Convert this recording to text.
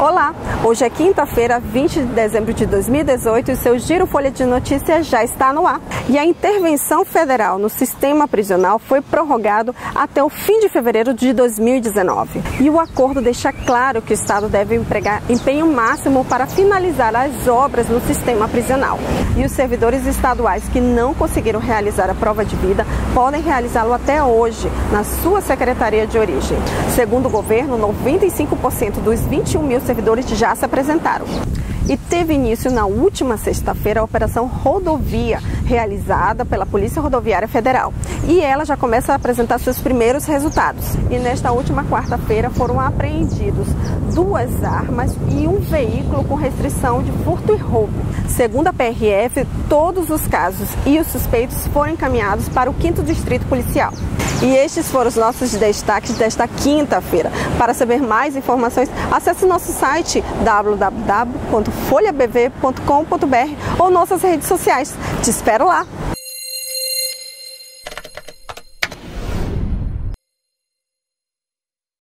Olá, hoje é quinta-feira, 20 de dezembro de 2018 e seu Giro Folha de Notícias já está no ar. E a intervenção federal no sistema prisional foi prorrogado até o fim de fevereiro de 2019. E o acordo deixa claro que o Estado deve empregar empenho máximo para finalizar as obras no sistema prisional. E os servidores estaduais que não conseguiram realizar a prova de vida podem realizá-lo até hoje na sua secretaria de origem. Segundo o governo, 95% dos 21 mil servidores já se apresentaram. E teve início na última sexta-feira a Operação Rodovia, realizada pela Polícia Rodoviária Federal. E ela já começa a apresentar seus primeiros resultados. E nesta última quarta-feira foram apreendidos duas armas e um veículo com restrição de furto e roubo. Segundo a PRF, todos os casos e os suspeitos foram encaminhados para o 5 Distrito Policial. E estes foram os nossos destaques desta quinta-feira. Para saber mais informações, acesse nosso site www.folhabv.com.br ou nossas redes sociais. Te espero lá!